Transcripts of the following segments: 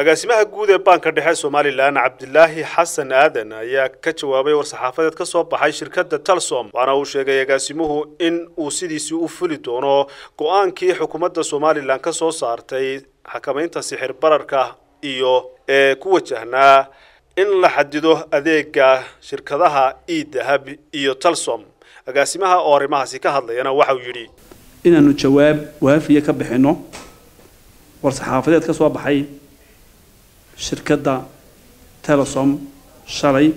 agaasimaha guud ee baanka dhexe somalilan cabdilaahi xasan aadan ayaa ka jawaabay war-saxaafadeed ka soo baxay shirkadda talsom waxaana uu sheegay agaasimuhu in uu sidiisii u fuli doono go'aankii xukuumadda somalilan ka soo saartay xakamaynta sixir bararka iyo ee ku wajahnaa in la xadido adeega shirkadaha e dahab iyo talsom agaasimaha oo arrimahaasi ka hadlayana waxa uu yidhi inaanu jawaab waafiya ka bixinno war-saxaafadeed ka soo baxay shirkadda telesom shalay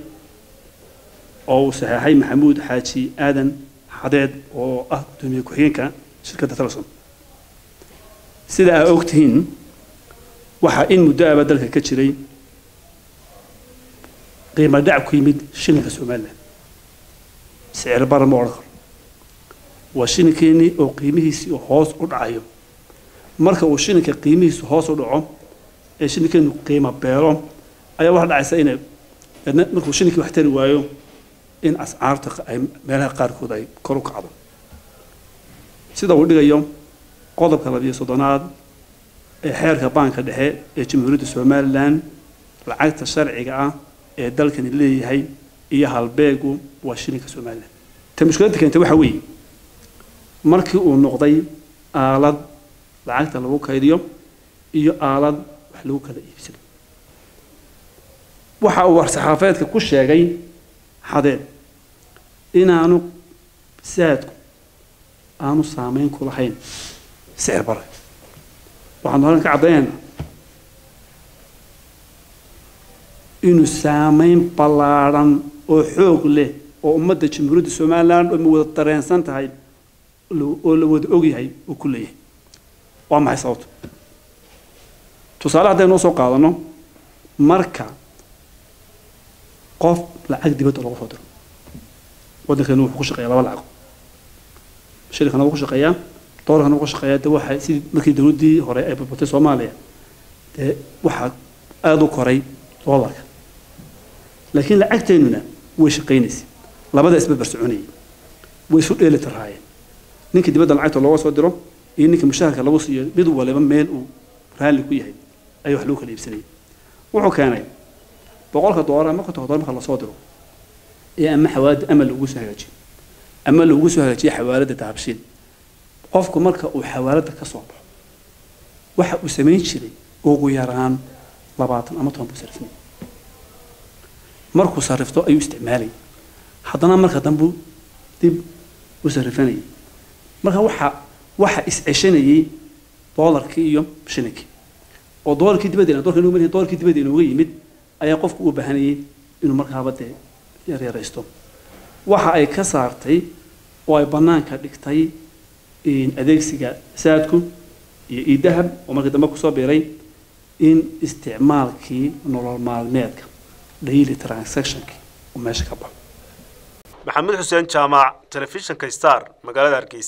oo uu saxeexay maxamuud xaaji aadan xadeed oo ah guddoomiye ku-xigeenka shirkadda telesom sida aa og tihiin waxaa in muddo aba dalka ka jiray qiimo dhac ku yimid shilinka somalilan sicir bara ma odhan karo waa shilinkeenii oo qiimihiisii hoos u dhacayo. Marka uu shilinka qiimihiisu hoos u dhaco ee shilinkeenu qiimo beelo ayaa waxa dhacaysa inay markuu shilinkii wax tari waayo in ascaarta ay meelaha qaarkood ay kor u kacdo. Sida uu dhigayo qodobka labiyo soddonaad ee xeerka baanka dhexe ee jamhuuriyadda somalilan lacagta sharciga ah ee dalkani leeyahay iyo halbeegu waa shilinka somalilan. Ta mushkiladda keentay waxa weeye markii uu noqday aalad lacagta lagu kaydiyo iyo aalad wax lagu kala iibsado. Waxa uu war-saxaafeedka ku sheegay xadeed inaanu saadku aanu saameyn ku lahayn. Sicir bare waxaanu halkan ka caddaynaynaa inuu saameyn ballaadhan oo xoog leh oo ummadda jamhuuriyadda somalilan oo ma wada dareensan tahay oo la wada ogyahay uu ku leeyahay. Waa maxay sababto tusaale haddaynu soo qaadano marka qof lacag dibadda looga soo diro waddankeenu wuxuu ku shaqeeyaa laba lacag. Shilinkana wuu ku shaqeeyaa doolarkana wuu ku shaqeeyaa de waxa sidii markii dowladdii hore ay burburtay soomaaliya dee waxaa aada u koray doolarka laakiin lacagteennuna way shaqaynaysay labada isbarbar soconayay way isu dheeli tiraayeen ninkii dibadda lacagta looga soo diro iyo ninka mushaharka lagu siiyo mid waliba meel uu raalli ku yahay ayuu wax lagu kala iibsanayay. Wuxuu keenay boqolka doolar ama kontonka doolar la soo diro ee ama xawaalada ama lagu soo hagaajiyo ama lagu soo hagaajiyo xawaalada dahabshiil. Qofku marka uu xawaalada ka soo baxo waxa uu samayn jiray ugu yaraan labaatan ama toban buu sarifnay markuu sarifto ayuu isticmaalayay haddana marka dambu dib u sarifanayay. Marka waxa waxa is-ceshanayay doolarkii iyo shilinkii oo doolarkii dibadda dolarkii dibadda inooga yimid ayaa qofku u baahanayay inuu markaaba dee yaryaraysto. Waxa ay ka saartay oo ay bannaanka dhigtay adeegsiga saadku iyo iidahab oo markii dambe ku soo biiray in isticmaalkii nolol maalmeedka daily transactionkii uu meesha ka baxo. Maxamed xuseen jaamac telefishinka star magaalada hargeysa